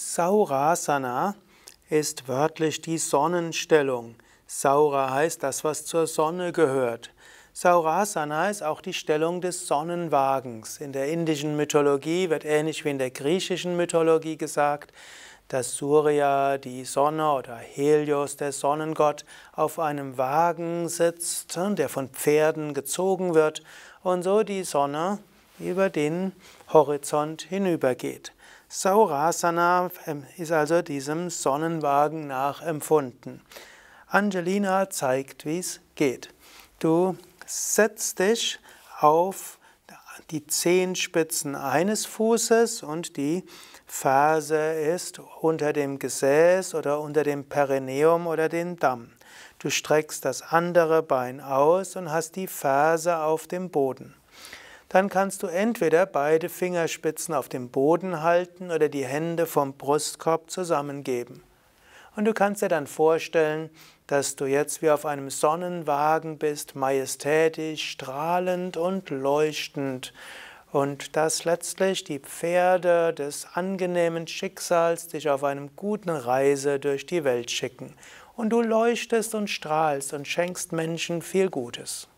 Saurasana ist wörtlich die Sonnenstellung. Saura heißt das, was zur Sonne gehört. Saurasana ist auch die Stellung des Sonnenwagens. In der indischen Mythologie wird ähnlich wie in der griechischen Mythologie gesagt, dass Surya, die Sonne oder Helios, der Sonnengott, auf einem Wagen sitzt, der von Pferden gezogen wird und so die Sonne über den Horizont hinübergeht. Saurasana ähm, ist also diesem Sonnenwagen nachempfunden. Angelina zeigt, wie es geht. Du setzt dich auf die Zehenspitzen eines Fußes und die Ferse ist unter dem Gesäß oder unter dem Perineum oder dem Damm. Du streckst das andere Bein aus und hast die Ferse auf dem Boden dann kannst du entweder beide Fingerspitzen auf dem Boden halten oder die Hände vom Brustkorb zusammengeben. Und du kannst dir dann vorstellen, dass du jetzt wie auf einem Sonnenwagen bist, majestätisch, strahlend und leuchtend. Und dass letztlich die Pferde des angenehmen Schicksals dich auf einem guten Reise durch die Welt schicken. Und du leuchtest und strahlst und schenkst Menschen viel Gutes.